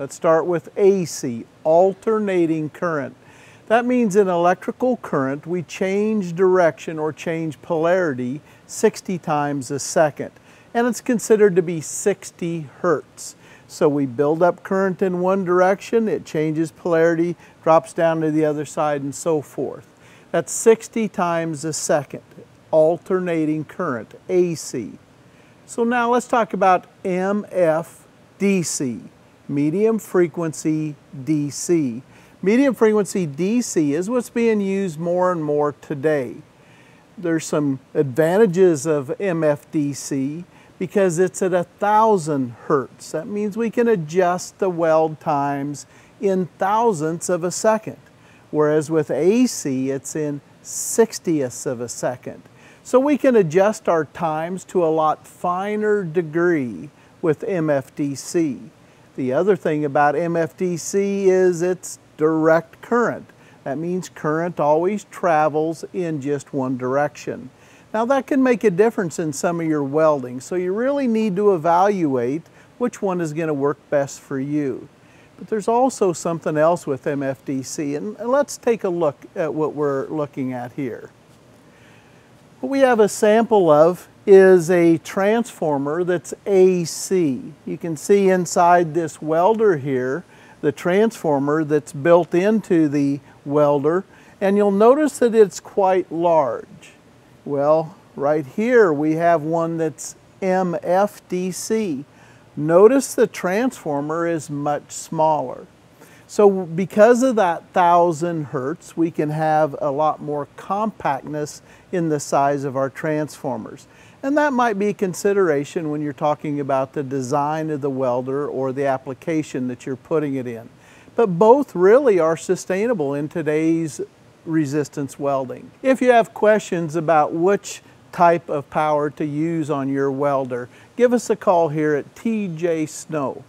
Let's start with AC, alternating current. That means in electrical current, we change direction or change polarity 60 times a second. And it's considered to be 60 hertz. So we build up current in one direction, it changes polarity, drops down to the other side, and so forth. That's 60 times a second, alternating current, AC. So now let's talk about MFDC, medium frequency DC. Medium frequency DC is what's being used more and more today. There's some advantages of MFDC because it's at a thousand hertz. That means we can adjust the weld times in thousandths of a second, whereas with AC it's in sixtieths of a second. So we can adjust our times to a lot finer degree with MFDC. The other thing about MFDC is it's direct current. That means current always travels in just one direction. Now that can make a difference in some of your welding, so you really need to evaluate which one is going to work best for you. But there's also something else with MFDC, and let's take a look at what we're looking at here. What we have a sample of is a transformer that's AC. You can see inside this welder here the transformer that's built into the welder, and you'll notice that it's quite large. Well, right here we have one that's MFDC. Notice the transformer is much smaller. So because of that 1000 hertz, we can have a lot more compactness in the size of our transformers. And that might be a consideration when you're talking about the design of the welder or the application that you're putting it in. But both really are sustainable in today's resistance welding. If you have questions about which type of power to use on your welder, give us a call here at TJ Snow.